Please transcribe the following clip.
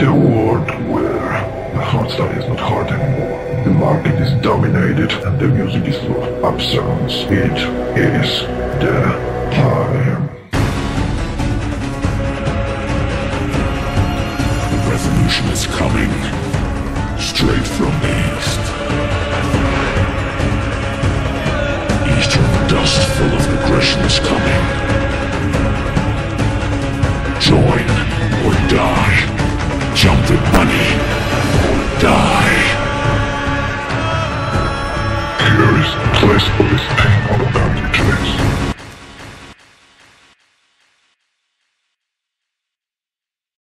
The world where the hardstyle is not hard anymore. The market is dominated and the music is full of ups It is the time. The revolution is coming straight from the east. Eastern dust full of aggression is coming. Join or die. Jump the